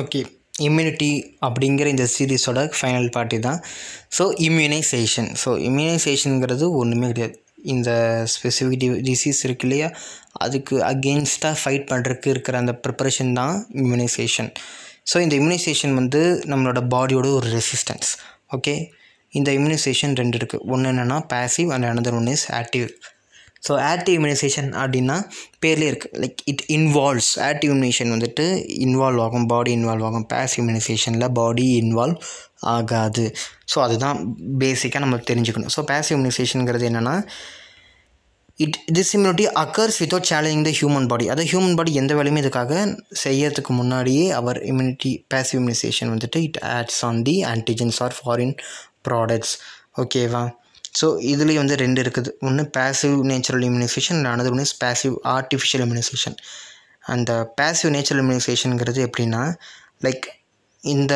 Okay immunity அப்படிங்கிற இந்த சீரீஸோட ஃபைனல் பார்ட்டி தான். ஸோ இம்யூனைசேஷன் ஸோ இம்யூனைசேஷனுங்கிறது ஒன்றுமே கிடையாது. இந்த ஸ்பெசிஃபிக் டி டிசீஸ் இருக்கு இல்லையா? அதுக்கு அகெயின்ஸ்டாக ஃபைட் பண்ணுறதுக்கு இருக்கிற அந்த ப்ரிப்பரேஷன் தான் இம்யூனைசேஷன் ஸோ இந்த இம்யூனைசேஷன் வந்து நம்மளோட பாடியோட ஒரு ரெசிஸ்டன்ஸ் ஓகே இந்த இம்யூனைசேஷன் ரெண்டு இருக்குது ஒன்று என்னென்னா passive and another one is active so active immunisation அப்படின்னா பேர்லேயே இருக்குது like it involves active immunisation வந்துட்டு இன்வால்வ் ஆகும் பாடி இன்வால்வ் ஆகும். பேசிவ் இம்யூனைசேஷனில் பாடி இன்வால்வ் ஆகாது. ஸோ அதுதான் பேசிக்காக நம்ம தெரிஞ்சுக்கணும். ஸோ பேசிவ் இம்யூனைசேஷனுங்கிறது என்னென்னா it this immunity occurs without challenging the human body அதை ஹியூமன் பாடி எந்த வேலையுமே இதுக்காக செய்யறதுக்கு முன்னாடியே அவர் இம்யூனிட்டி பேசிவ் இம்யூனைசேஷன் வந்துட்டு it acts on the antigens or foreign products ஓகேவா ஸோ இதுலேயும் வந்து ரெண்டு இருக்குது. ஒன்று பேசிவ் நேச்சுரல் இம்யூனைசேஷன் அனதர் ஒன்று இஸ் பேசிவ் ஆர்டிஃபிஷியல் இம்யூனைசேஷன் அந்த பேசிவ் நேச்சுரல் இம்யூனைசேஷனுங்கிறது எப்படின்னா லைக் இந்த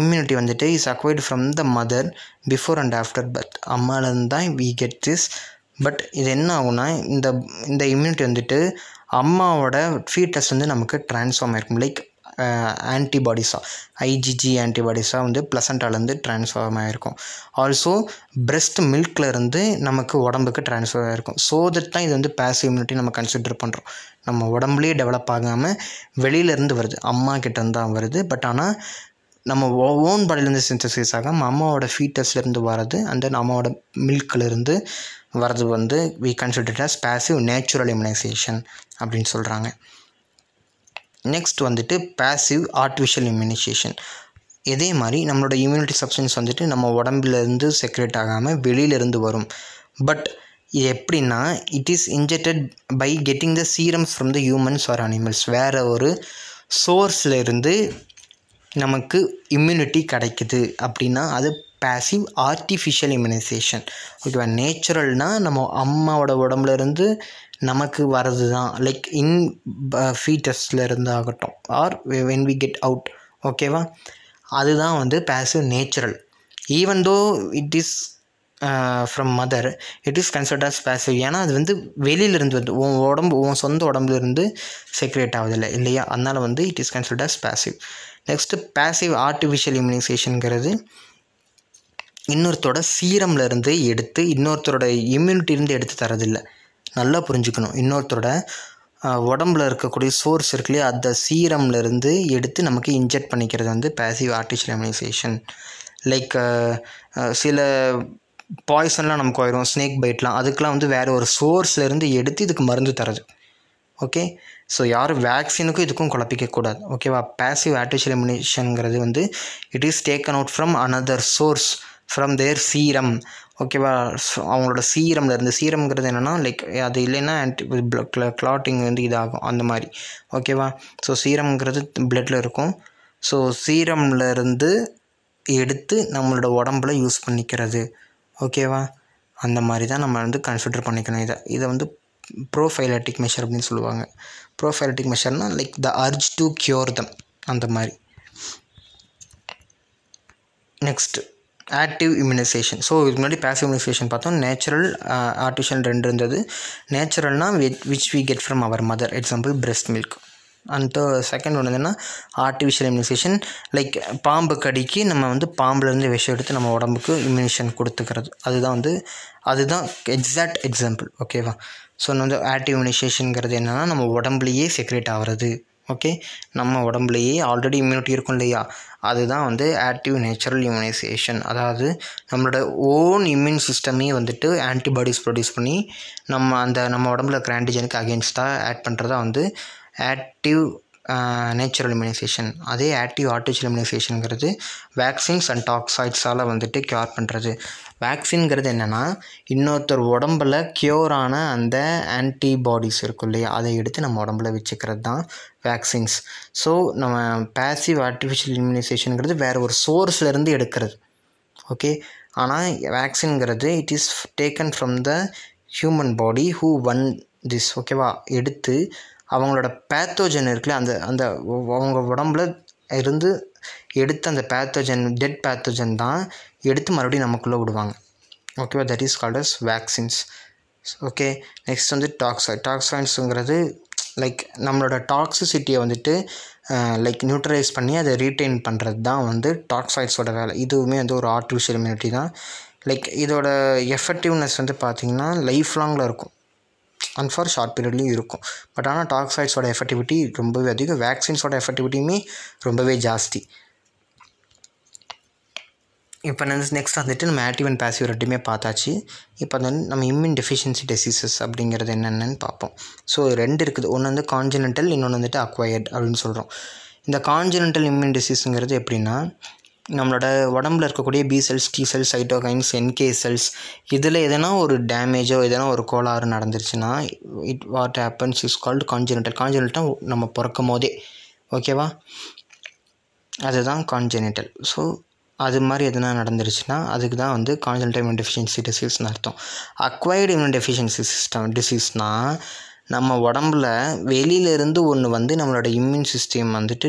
இம்யூனிட்டி வந்துட்டு is acquired from the mother before and after birth அம்மாலேருந்து தான் வி கெட் திஸ் பட் இது என்ன ஆகும்னா இந்த இந்த இம்யூனிட்டி வந்துட்டு அம்மாவோட ஃபீட்டஸ் வந்து நமக்கு ட்ரான்ஸ்ஃபார்ம் ஆகிருக்கும் லைக் ஆன்டிபாடிஸாக ஐஜிஜி ஆன்டிபாடிஸாக வந்து ப்ளசண்டாலேருந்து ட்ரான்ஸ்ஃபார்ம் ஆகிருக்கும் ஆல்சோ பிரெஸ்ட் மில்க்லேருந்து நமக்கு உடம்புக்கு ட்ரான்ஸ்ஃபர் ஆகிருக்கும் ஸோ தட் தான் இது வந்து பேசிவ் இம்யூனிட்டி நம்ம கன்சிடர் பண்ணுறோம் நம்ம உடம்புலேயே டெவலப் ஆகாமல் வெளியிலேருந்து வருது. அம்மா கிட்டேருந்து தான் வருது. பட் ஆனால் நம்ம ஓன் பாடியிலேருந்து சிந்தசைஸ் ஆகாமல் அம்மாவோட ஃபீட்டஸ்லேருந்து வர்றது அந்த அம்மாவோட மில்க்லேருந்து வர்றது வந்து we considered as passive natural immunization அப்படின்னு சொல்கிறாங்க நெக்ஸ்ட் வந்துட்டு பேசிவ் ஆர்டிஃபிஷியல் இம்யூனைசேஷன் இதே மாதிரி நம்மளோட இம்யூனிட்டி சப்ஸ்டன்ஸ் வந்துட்டு நம்ம உடம்புலேருந்து செக்ரேட் ஆகாமல் வெளியிலேருந்து வரும். பட் இது எப்படின்னா it is injected by getting the serums from the humans or animals வேறு ஒரு சோர்ஸில் இருந்து நமக்கு இம்யூனிட்டி கிடைக்குது. அப்படின்னா அது பேசிவ் ஆர்டிஃபிஷியல் இம்யூனைசேஷன் ஓகேவா நேச்சுரல்னால் நம்ம அம்மாவோட உடம்புலேருந்து நமக்கு வர்றது தான் uh, லைக் இன் ஃபீட்டஸில் இருந்து ஆகட்டும் or when we get out ஓகேவா அதுதான் வந்து passive natural even though it is from mother it is consider as passive ஏன்னா அது வந்து வெளியிலேருந்து வந்து உன் உடம்பு உன் சொந்த உடம்புலேருந்து செக்ரேட் ஆகுதில்லை இல்லையா? அதனால் வந்து it is consider as passive next passive artificial இம்யூனைசேஷனுங்கிறது இன்னொருத்தரோட சீரம்லேருந்து எடுத்து இன்னொருத்தரோட இம்யூனிட்டிலேருந்து எடுத்து தரதில்லை நல்லா புரிஞ்சுக்கணும். இன்னொருத்தரோட உடம்புல இருக்கக்கூடிய சோர்ஸ் இருக்குல்லையே அந்த சீரம்லேருந்து எடுத்து நமக்கு இன்ஜெக்ட் பண்ணிக்கிறது வந்து பேசிவ் ஆர்டிஃபிஷியல் இம்யூனைசேஷன் லைக் சில பாய்சன்லாம் நமக்கு ஆயிரும். ஸ்னேக் பைட்லாம் அதுக்கெலாம் வந்து வேறு ஒரு சோர்ஸ்லேருந்து எடுத்து இதுக்கு மருந்து தரது ஓகே ஸோ யாரும் வேக்சினுக்கும் இதுக்கும் குழப்பிக்கக்கூடாது ஓகேவா பேசிவ் ஆர்டிஃபிஷியல் இம்யூனேஷனுங்கிறது வந்து it is taken out from another source from their serum ஓகேவா அவங்களோட சீரமில் இருந்து சீரம்ங்கிறது என்னென்னா லைக் அது இல்லைன்னா ஆன்டி கிளாட்டிங் வந்து இதாகும் அந்த மாதிரி. ஓகேவா ஸோ சீரம்ங்கிறது பிளட்டில் இருக்கும். ஸோ சீரமில் இருந்து எடுத்து நம்மளோட உடம்புல யூஸ் பண்ணிக்கிறது. ஓகேவா அந்த மாதிரி தான் நம்ம வந்து கன்சிடர் பண்ணிக்கணும். இதை இதை வந்து ப்ரோஃபைலட்டிக் மெஷர் அப்படின்னு சொல்லுவாங்க. Prophylactic மெஷர்னால் like the urge to cure them அந்த மாதிரி. நெக்ஸ்ட்டு ஆக்டிவ் இம்யூனைசேஷன் ஸோ இதுக்கு முன்னாடி பேசிவ் இம்யூனைசேஷன் பார்த்தோம். நேச்சுரல் ஆர்டிஃபிஷியல் uh, ரெண்டு இருந்தது. நேச்சுரல்னால் which we get from our mother example breast milk and second ஒன்று என்னென்னா ஆர்டிஃபிஷியல் இம்யூனைசேஷன் லைக் பாம்பு கடிக்கு நம்ம வந்து பாம்புலேருந்து விஷம் எடுத்து நம்ம உடம்புக்கு இம்யூனேஷன் கொடுத்துக்கிறது. அதுதான் வந்து அதுதான் எக்ஸாக்ட் எக்ஸாம்பிள் ஓகேவா ஸோ வந்து ஆக்டிவ் இம்யூனைசேஷனுங்கிறது என்னென்னா நம்ம உடம்புலையே செக்ரேட் ஆகிறது. ஓகே? நம்ம உடம்புலையே ஆல்ரெடி இம்யூனிட்டி இருக்கும் இல்லையா? அதுதான் வந்து ஆக்டிவ் நேச்சுரல் இம்யூனைசேஷன் அதாவது நம்மளோட ஓன் இம்யூன் சிஸ்டமே வந்துட்டு ஆன்டிபாடிஸ் ப்ரொடியூஸ் பண்ணி நம்ம அந்த நம்ம உடம்புல இருக்கிற ஆன்டிஜனுக்கு அகேன்ஸ்டாக ஆட் பண்ணுறதா வந்து ஆக்டிவ் நேச்சுரல் இம்யூனைசேஷன் அதே ஆக்டிவ் ஆர்டிஃபிஷியல் இம்யூனைசேஷனுங்கிறது வேக்சின்ஸ் அண்ட் டாக்ஸாய்ட்ஸால் வந்துட்டு க்யூர் பண்ணுறது வேக்சின்ங்கிறது என்னென்னா இன்னொருத்தர் உடம்புல க்யூரான அந்த ஆன்டிபாடிஸ் இருக்கும் இல்லையா அதை எடுத்து நம்ம உடம்புல வச்சுக்கிறது தான் வேக்சின்ஸ் ஸோ நம்ம பேசிவ் ஆர்டிஃபிஷியல் இம்யூனைசேஷனுங்கிறது வேறு ஒரு சோர்ஸ்லேருந்து எடுக்கிறது. ஓகே ஆனால் வேக்சின்ங்கிறது it is taken from the human body who one this ஓகேவா எடுத்து அவங்களோட பேத்தோஜன் இருக்குல்ல அந்த அந்த அவங்க உடம்புல இருந்து எடுத்து அந்த பேத்தோஜன் டெட் பேத்தோஜன் தான் எடுத்து மறுபடியும் நமக்குள்ளே விடுவாங்க. ஓகேவா that is called as vaccines okay next வந்து டாக்ஸாய்ட் டாக்ஸாய்ட்ஸுங்கிறது லைக் நம்மளோட டாக்ஸிசிட்டியை வந்துட்டு லைக் நியூட்ரலைஸ் பண்ணி அதை ரீட்டைன் பண்ணுறது தான் வந்து டாக்ஸாய்ட்ஸோட வேலை. இதுவுமே வந்து ஒரு ஆர்டிஃபிஷியல் இம்யூனிட்டி தான். லைக் இதோட எஃபெக்டிவ்னஸ் வந்து பார்த்திங்கன்னா லைஃப் லாங்கில் இருக்கும். அண்ட் ஃபார் ஷார்ட் பீரியட்லேயும் இருக்கும். பட் ஆனால் டாக்ஸாய்ட்ஸோட எஃபெக்டிவிட்டி ரொம்பவே அதிகம். வேக்சின்ஸோட எஃபெக்டிவிட்டியுமே ரொம்பவே ஜாஸ்தி. இப்போ நெக்ஸ்ட் வந்துட்டு நம்ம ஆக்டிவ் அண்ட் பேசிவ் ரெண்டுமே பார்த்தாச்சு. இப்போ வந்து நம்ம இம்யூன் டெஃபிஷியன்சி டிசீசஸ் அப்படிங்கிறது என்னென்னு பார்ப்போம். ஸோ ரெண்டு இருக்குது. ஒன்று வந்து கான்ஜினென்டல் இன்னொன்று வந்துட்டு அக்வயர்ட் அப்படின்னு சொல்கிறோம் இந்த கான்ஜினென்டல் இம்யூன் டிசீஸுங்கிறது எப்படின்னா நம்மளோட உடம்புல இருக்கக்கூடிய B cells T cells cytokines NK cells இதில் எதனா ஒரு டேமேஜோ எதனா ஒரு கோளாறு நடந்துருச்சுன்னா it what happens is called congenital congenital நம்ம பிறக்கும் போதே ஓகேவா அதுதான் கான்ஜெனிட்டல் ஸோ அது மாதிரி எதனா நடந்துருச்சுன்னா அதுக்கு தான் வந்து கான்ஜெனிட்டல் இம்யூன் டெஃபிஷியன்சி டிசீஸ்னு அர்த்தம். அக்வைர்டு இம்யூன் டெஃபிஷியன்சி சிஸ்டம் டிசீஸ்னால் நம்ம உடம்புல வெளியிலேருந்து ஒன்று வந்து நம்மளோட இம்யூன் சிஸ்டம் வந்துட்டு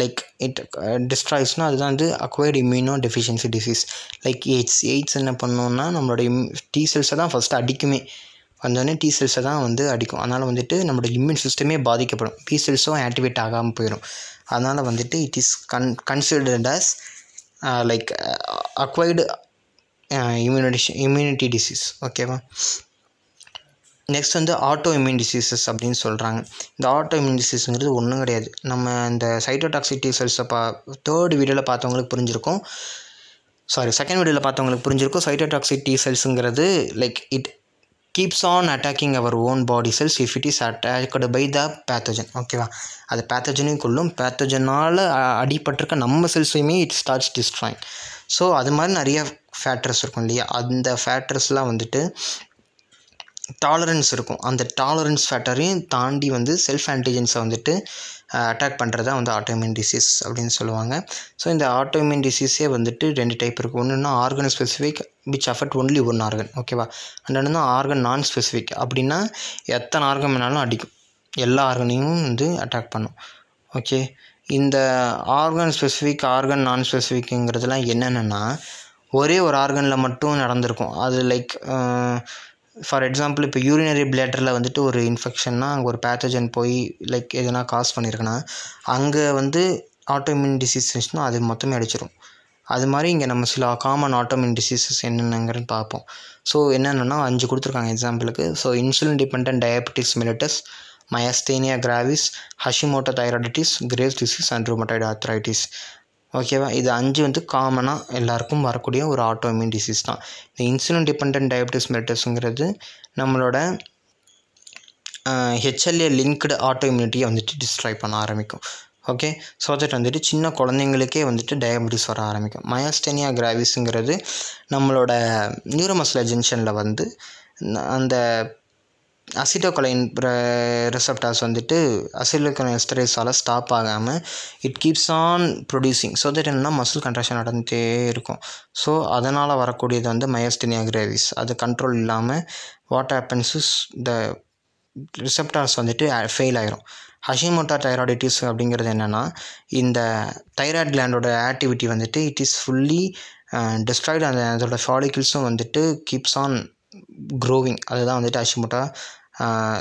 லைக் இட் டிஸ்ட்ராய்ஸ்னால் அதுதான் வந்து acquired immunodeficiency disease like AIDS AIDS என்ன பண்ணோன்னா நம்மளோட இம் டீ செல்ஸை தான் ஃபஸ்ட்டு அடிக்குமே. வந்தோடனே டீ செல்ஸை தான் வந்து அடிக்கும். அதனால் வந்துட்டு நம்மளோட இம்யூன் சிஸ்டமே பாதிக்கப்படும். பி செல்ஸும் ஆக்டிவேட் ஆகாமல் போயிடும் அதனால் வந்துட்டு it is con considered as like acquired immunity immunity disease ஓகேவா நெக்ஸ்ட் வந்து ஆட்டோ இம்யூன் டிசீசஸ் அப்படின்னு சொல்கிறாங்க இந்த ஆட்டோ இம்யூன் டிசீஸுங்கிறது ஒன்றும் கிடையாது. நம்ம இந்த சைட்டோடாக்சிட்டி செல்ஸை பா தேர்ட் வீடியோவில் பார்த்தவங்களுக்கு புரிஞ்சிருக்கும். சாரி செகண்ட் வீடியோவில் பார்த்தவங்களுக்கு புரிஞ்சிருக்கும். Cytotoxicity செல்ஸுங்கிறது like it keeps on attacking our own body cells if it is attacked by the pathogen ஓகேவா அது பேத்தோஜனையும் கொள்ளும் பேத்தோஜனால் அடிபட்டிருக்க நம்ம செல்ஸையுமே இட் ஸ்டார்ட்ஸ் டிஸ்ட்ராயிங் ஸோ அது மாதிரி நிறைய ஃபேக்டர்ஸ் இருக்கும் இல்லையா? அந்த ஃபேக்டர்ஸ்லாம் வந்துட்டு டாலரன்ஸ் இருக்கும். அந்த டாலரன்ஸ் ஃபேக்டரையும் தாண்டி வந்து செல்ஃப் ஆன்டிஜென்ஸை வந்துட்டு அட்டாக் பண்ணுறது தான் வந்து ஆட்டோமின் டிசீஸ் அப்படின்னு சொல்லுவாங்க. ஸோ இந்த ஆட்டோமின் டிசீஸே வந்துட்டு ரெண்டு டைப் இருக்குது ஒன்றுன்னா organ specific which affect only one organ ஓகேவா அண்ட் ஆர்கன் நான் ஸ்பெசிஃபிக் அப்படின்னா எத்தனை ஆர்கன் வேணாலும் அடிக்கும். எல்லா ஆர்கனையும் வந்து அட்டாக் பண்ணும். ஓகே இந்த ஆர்கன் ஸ்பெசிஃபிக் ஆர்கன் நான் ஸ்பெசிஃபிக்குங்கிறதுலாம் என்னென்னா ஒரே ஒரு ஆர்கனில் மட்டும் நடந்திருக்கும். அது லைக் ஃபார் எக்ஸாம்பிள் இப்போ யூரினரி பிளேட்டரில் வந்துட்டு ஒரு இன்ஃபெக்ஷன்னா அங்கே ஒரு பேத்தஜன் போய் லைக் எதனா காஸ் பண்ணியிருக்குன்னா அங்கே வந்து ஆட்டோமின் டிசீஸ் இருந்துச்சுன்னா அது மொத்தமே அடிச்சிடும் அது மாதிரி இங்கே நம்ம சில காமன் ஆட்டோமின் டிசீசஸ் என்னென்னங்கிறது பார்ப்போம். ஸோ என்னென்னா அஞ்சு கொடுத்துருக்காங்க எக்ஸாம்பிளுக்கு so insulin dependent diabetes mellitus myasthenia gravis Hashimoto thyroiditis Graves disease and rheumatoid arthritis ஓகேவா இது அஞ்சு வந்து காமனாக எல்லாருக்கும் வரக்கூடிய ஒரு ஆட்டோமின் டிசீஸ் தான். இந்த இன்சுலின் டிபெண்ட் டயபிட்டிஸ் மெலிட்டஸ்ங்கிறது நம்மளோட ஹெச்எல்ஏ லிங்க்டு ஆட்டோ இம்யூனிட்டியை வந்துட்டு டிஸ்ட்ராய் பண்ண ஆரம்பிக்கும். ஓகே ஸோ தட் வந்துட்டு சின்ன குழந்தைங்களுக்கே வந்துட்டு டயபெட்டிஸ் வர ஆரம்பிக்கும். மயஸ்டெனியா கிராவிஸுங்கிறது நம்மளோட நியூரோமஸ்ல ஜென்ஷனில் வந்து அந்த அசிட்டோகலைன் ரிசப்டாஸ் வந்துட்டு அசிட்டோகொலைன் எஸ்டரேஸால் ஸ்டாப் ஆகாமல் it keeps on producing so that என்னன்னா மசில் கன்ட்ராக்ஷன் நடந்துகிட்டே இருக்கும். ஸோ அதனால் வரக்கூடியது வந்து மயஸ்டினியா கிரேவிஸ் அது கண்ட்ரோல் இல்லாமல் what happens is the receptors வந்துட்டு ஃபெயில் ஆயிரும். ஹஷிமோட்டா தைராய்டிட்டிஸ் அப்படிங்கிறது என்னென்னா இந்த தைராய்டு கிளாண்டோட ஆக்டிவிட்டி வந்துட்டு இட் இஸ் ஃபுல்லி டிஸ்ட்ராய்டு அந்த அதோட ஃபாலிகிள்ஸும் வந்துட்டு கீப்ஸ் ஆன் க்ரோவிங் அதுதான் வந்துட்டு Hashimoto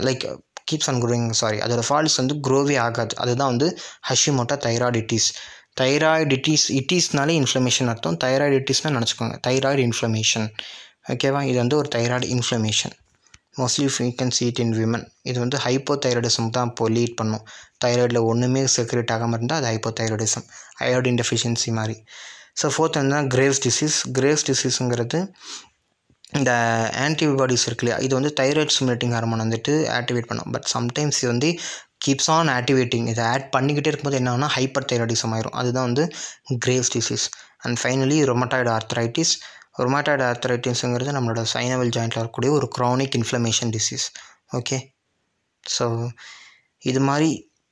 like keeps on growing sorry அதோடய ஃபால்ஸ் வந்து க்ரோவே ஆகாது. அதுதான் வந்து ஹஷிமோட்டா தைராய்டிட்டிஸ் தைராய்டிட்டிஸ் இட்டிஸ்னாலே இன்ஃப்ளமேஷன் அர்த்தம். தைராய்டிட்டிஸ்னால் நினச்சிக்கோங்க. தைராய்டு இன்ஃப்ளமேஷன் ஓகேவா இது வந்து ஒரு thyroid inflammation mostly you can see it in women இது வந்து ஹைப்போ தைராய்டிசம் தான் இப்போ லீட் பண்ணும். தைராய்டில் ஒன்றுமே செக்ரேட் ஆகாமல் இருந்தால் அது ஹைப்போ தைராய்டிசம் அயோடின் டெஃபிஷியன்சி மாதிரி ஸோ ஃபோர்த் வந்து கிரேவ்ஸ் டிசீஸ் கிரேவ்ஸ் டிசீஸுங்கிறது இந்த ஆன்டிபாடிஸ் இருக்கு இல்லையா? இது வந்து தைராய்ட் ஸ்டிமுலேட்டிங் ஹார்மோன் வந்துட்டு ஆக்டிவேட் பண்ணும். பட் சம்டைம்ஸ் இது வந்து கீப்ஸ் ஆன் ஆக்டிவேட்டிங் இதை ஆட் பண்ணிக்கிட்டே இருக்கும்போது என்னன்னா ஹைப்பர் தைராய்டிசம் ஆயிரும். அதுதான் வந்து Graves disease and finally rheumatoid arthritis rheumatoid ஆர்த்ரைட்டிஸுங்கிறது நம்மளோட சைனவல் ஜாயிண்டில் இருக்கக்கூடிய ஒரு chronic inflammation disease okay so இது மாதிரி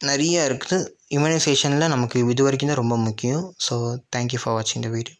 நிறைய இருக்குது. இம்யூனைசேஷனில் நமக்கு இது வரைக்கும் தான் ரொம்ப முக்கியம். ஸோ தேங்க்யூ ஃபார் வாட்சிங் த வீடியோ